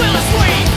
will it swing?